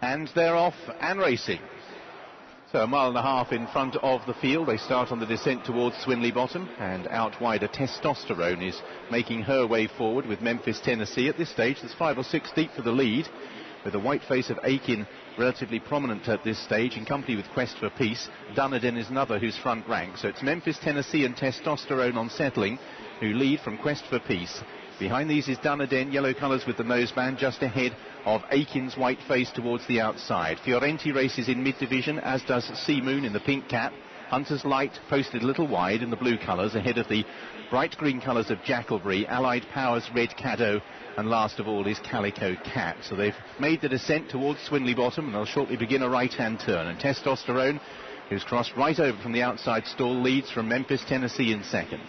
and they're off and racing. So a mile and a half in front of the field. They start on the descent towards Swinley Bottom and out wider Testosterone is making her way forward with Memphis, Tennessee. At this stage, there's five or six deep for the lead with the white face of Aiken relatively prominent at this stage in company with Quest for Peace. Dunaden is another who's front rank. So it's Memphis, Tennessee and Testosterone on settling who lead from Quest for Peace. Behind these is Dunaden, yellow colours with the noseband, just ahead of Aiken's white face towards the outside. Fiorente races in mid-division, as does Sea Moon in the pink cap. Hunter's Light posted a little wide in the blue colours, ahead of the bright green colours of Jakkalberry, Allied Powers, Red Cadeaux, and last of all is Calico Cat. So they've made the descent towards Swinley Bottom, and they'll shortly begin a right-hand turn. And Testosterone, who's crossed right over from the outside stall, leads from Memphis, Tennessee in second.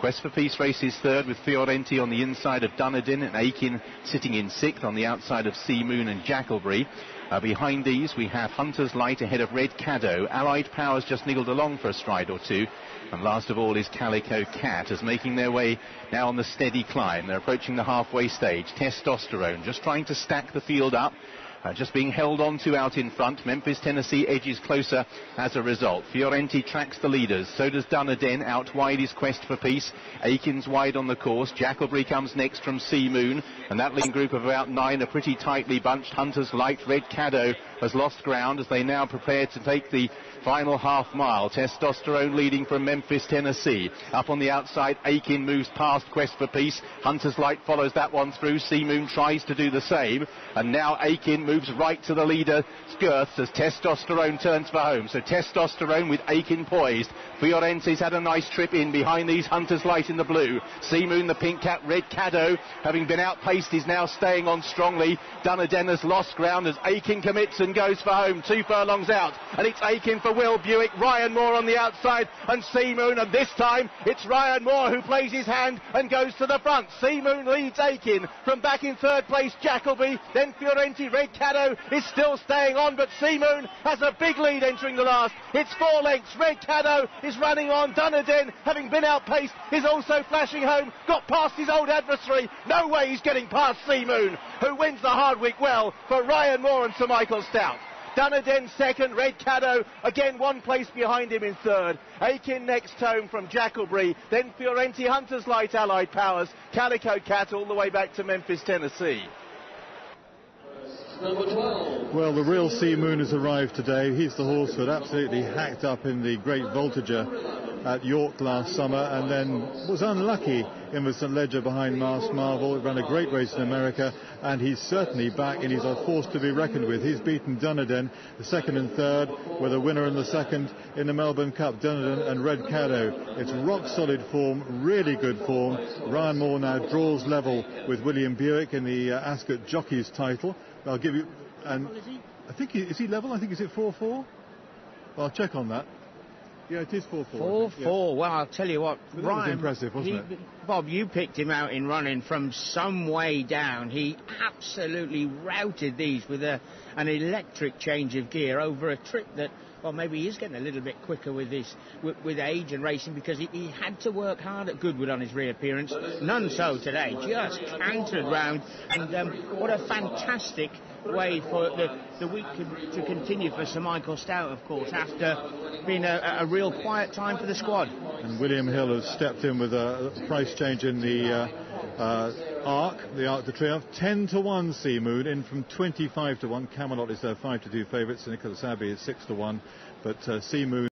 Quest for Peace races third with Fiorente on the inside of Dunaden and Aiken sitting in sixth on the outside of Sea Moon and Jakkalberry. Uh, behind these we have Hunter's Light ahead of Red Cadeaux. Allied Powers just niggled along for a stride or two. And last of all is Calico Cat as making their way now on the steady climb. They're approaching the halfway stage. Testosterone just trying to stack the field up. Uh, just being held on to out in front. Memphis, Tennessee edges closer as a result. Fiorente tracks the leaders. So does Dunaden. Out wide is Quest for Peace. Aikens wide on the course. Jakkalberry comes next from Sea Moon. And that leading group of about nine are pretty tightly bunched. Hunters Light, Red Cadeaux has lost ground as they now prepare to take the final half mile. Testosterone leading from Memphis, Tennessee. Up on the outside, Aiken moves past Quest for Peace. Hunter's Light follows that one through. Sea Moon tries to do the same. And now Aiken moves right to the leader, Girths, as Testosterone turns for home. So Testosterone with Aiken poised. Fiorente's had a nice trip in behind these Hunters Light in the blue. Sea Moon, the pink cap, Red Cadeaux, having been outpaced, is now staying on strongly. Dunaden has lost ground as Aiken commits and goes for home. Two furlongs out, and it's Aiken for Will Buick. Ryan Moore on the outside, and Sea Moon, and this time it's Ryan Moore who plays his hand and goes to the front. Sea Moon leads Aiken from back in third place. Jackalby, then Fiorente, Red Cadeaux is still staying on, but Sea Moon has a big lead entering the last. It's four lengths. Red Cadeaux is running on. Dunaden, having been outpaced, is also flashing home. Got past his old adversary. No way he's getting past Sea Moon, who wins the Hardwicke well for Ryan Moore and Sir Michael Stoute. Dunaden second, Red Cadeaux again one place behind him in third. Aiken next home from Jakkalberry, then Fiorente Hunters Light Allied Powers, Calico Cat all the way back to Memphis, Tennessee. Well, the real Sea Moon has arrived today. He's the horse that absolutely hacked up in the Great Voltigeur at York last summer and then was unlucky in the St. Leger behind Masked Marvel. He ran a great race in America and he's certainly back and he's a force to be reckoned with. He's beaten Dunaden, the second and third, with a winner in the second in the Melbourne Cup, Dunaden and Red Cadeaux. It's rock solid form, really good form. Ryan Moore now draws level with William Buick in the uh, Ascot Jockeys title. I'll give you. And I think he, is he level? I think is it four four. Well, I'll check on that. Yeah, it is four four. Four four. Well, I'll tell you what, But Ryan. impressive, wasn't he- it? Bob, you picked him out in running from some way down. He absolutely routed these with a, an electric change of gear over a trip that. Well, maybe he is getting a little bit quicker with this, with, with age and racing, because he, he had to work hard at Goodwood on his reappearance. None so today. Just cantered round, and um, what a fantastic way for the, the week to, to continue for Sir Michael Stoute, of course, after being a, a real quiet time for the squad. And William Hill has stepped in with a price change in the uh, uh, Arc, the Arc de Triomphe. 10 to 1 Sea Moon in from 25 to 1. Camelot is their 5 to 2 favourites. and Nicholas Abbey is 6 to 1. But uh, Sea Moon.